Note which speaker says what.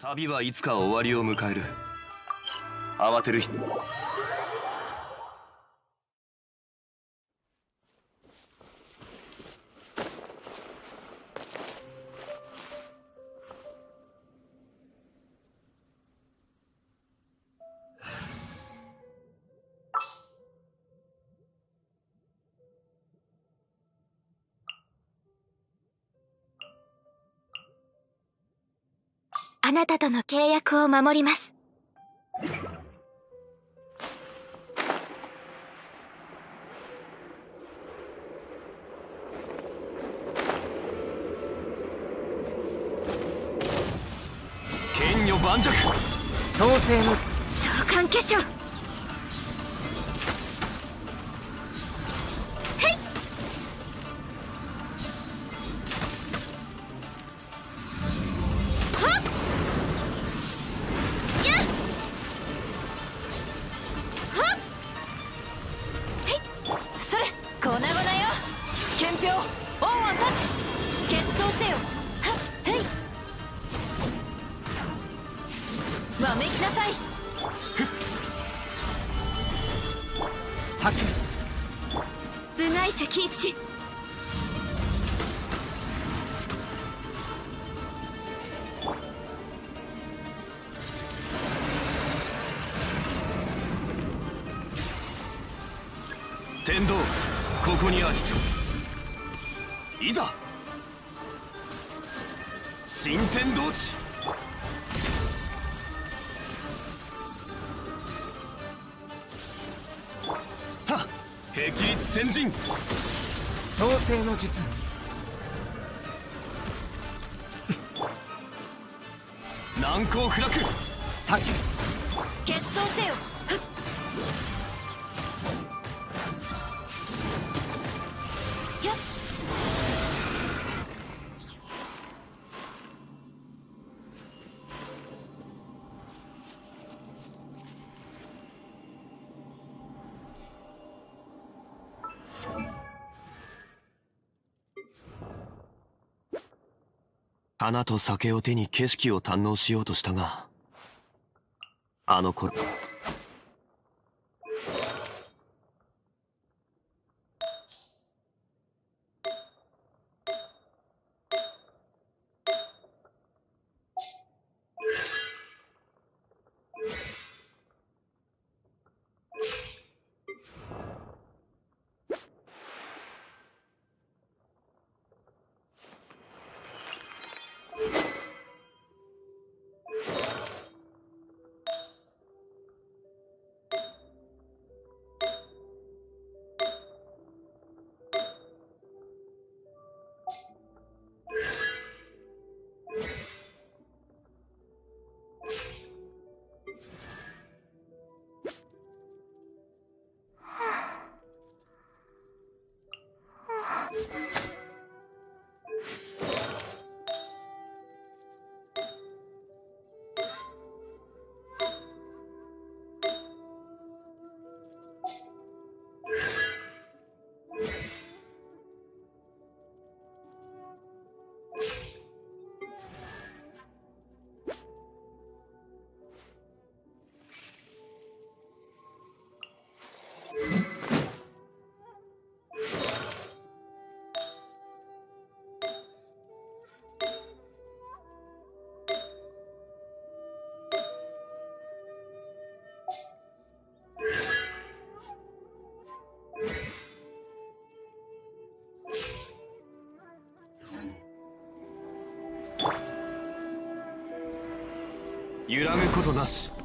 Speaker 1: 旅はいつか終わりを迎える。慌てる人。
Speaker 2: あなたとの契約を守ります。
Speaker 1: 剣女盤石。
Speaker 3: 創世の
Speaker 2: 召喚化粧
Speaker 3: 先
Speaker 2: 部外者禁止。
Speaker 1: 天道ここにありいざ。新天道地先陣
Speaker 3: 創世の術。
Speaker 1: 難攻不落。
Speaker 3: 先
Speaker 4: 決
Speaker 1: 花と酒を手に景色を堪能しようとしたがあの頃揺らぐことなし。